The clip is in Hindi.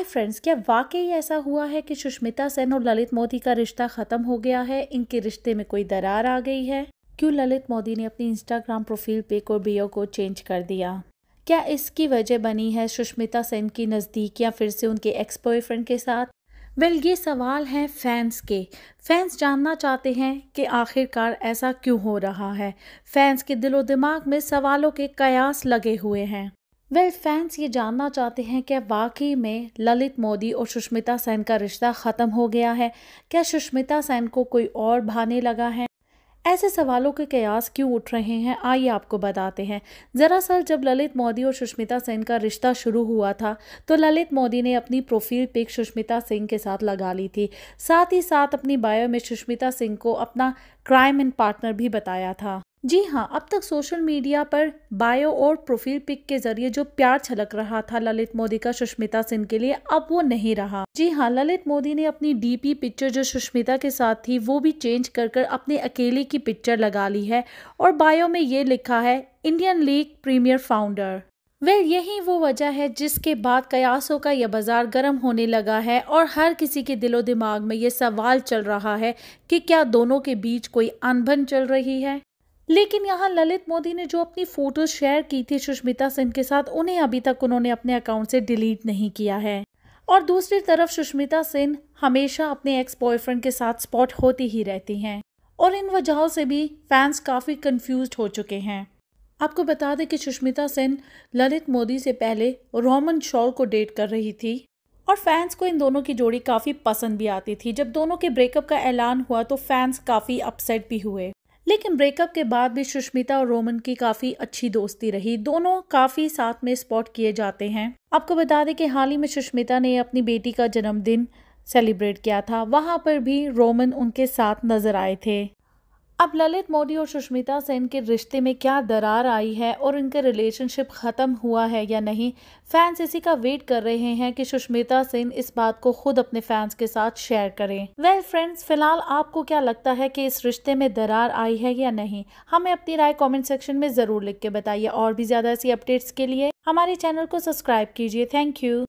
हाय फ्रेंड्स क्या वाकई ऐसा हुआ है कि सुष्मिता सेन और ललित मोदी का रिश्ता खत्म हो गया है? इनके रिश्ते में कोई दरार आ गई है? क्यों ललित मोदी ने अपनी इंस्टाग्राम प्रोफ़ाइल पिक और बियो को चेंज कर दिया? क्या इसकी वजह बनी है सुष्मिता सेन की नज़दीक या फिर से उनके एक्स बॉयफ्रेंड के साथ? वेल ये सवाल है फैंस के। फैंस जानना चाहते हैं कि आखिरकार ऐसा क्यों हो रहा है। फैंस के दिलो दिमाग में सवालों के कयास लगे हुए हैं। वेल फैंस ये जानना चाहते हैं कि वाकई में ललित मोदी और सुष्मिता सेन का रिश्ता ख़त्म हो गया है। क्या सुष्मिता सेन को कोई और भाने लगा है? ऐसे सवालों के कयास क्यों उठ रहे हैं? आइए आपको बताते हैं। दरअसल, जब ललित मोदी और सुष्मिता सेन का रिश्ता शुरू हुआ था तो ललित मोदी ने अपनी प्रोफ़ाइल पिक सुष्मिता सिंह के साथ लगा ली थी। साथ ही साथ अपनी बायो में सुष्मिता सिंह को अपना क्राइम एंड पार्टनर भी बताया था। जी हाँ अब तक सोशल मीडिया पर बायो और प्रोफ़ाइल पिक के ज़रिए जो प्यार छलक रहा था ललित मोदी का सुष्मिता सिंह के लिए, अब वो नहीं रहा। जी हाँ ललित मोदी ने अपनी डीपी पिक्चर जो सुष्मिता के साथ थी, वो भी चेंज कर कर अपने अकेले की पिक्चर लगा ली है और बायो में ये लिखा है, Indian league premier founder. Well, यही वो वजह है जिसके बाद कयासों का यह बाज़ार गर्म होने लगा है और हर किसी के दिलो दिमाग में ये सवाल चल रहा है कि क्या दोनों के बीच कोई अनबन चल रही है? लेकिन यहाँ ललित मोदी ने जो अपनी फ़ोटो शेयर की थी सुष्मिता सेन के साथ, उन्हें अभी तक उन्होंने अपने अकाउंट से डिलीट नहीं किया है। और दूसरी तरफ़ सुष्मिता सेन हमेशा अपने एक्स बॉयफ्रेंड के साथ स्पॉट होती ही रहती हैं। और इन वजहों से भी फैंस काफ़ी कंफ्यूज हो चुके हैं। आपको बता दें कि सुष्मिता सेन ललित मोदी से पहले रोमन शॉल को डेट कर रही थी और फैंस को इन दोनों की जोड़ी काफ़ी पसंद भी आती थी। जब दोनों के ब्रेकअप का ऐलान हुआ तो फैंस काफ़ी अपसेट भी हुए। लेकिन ब्रेकअप के बाद भी सुष्मिता और रोमन की काफ़ी अच्छी दोस्ती रही। दोनों काफ़ी साथ में स्पॉट किए जाते हैं। आपको बता दें कि हाल ही में सुष्मिता ने अपनी बेटी का जन्मदिन सेलिब्रेट किया था। वहाँ पर भी रोमन उनके साथ नज़र आए थे। अब ललित मोदी और सुष्मिता सेन के रिश्ते में क्या दरार आई है और इनका रिलेशनशिप ख़त्म हुआ है या नहीं? फैंस इसी का वेट कर रहे हैं कि सुष्मिता सेन इस बात को खुद अपने फैंस के साथ शेयर करें। वेल well, फ्रेंड्स फ़िलहाल आपको क्या लगता है कि इस रिश्ते में दरार आई है या नहीं? हमें अपनी राय कॉमेंट सेक्शन में ज़रूर लिख के बताइए और भी ज़्यादा ऐसी अपडेट्स के लिए हमारे चैनल को सब्सक्राइब कीजिए। Thank you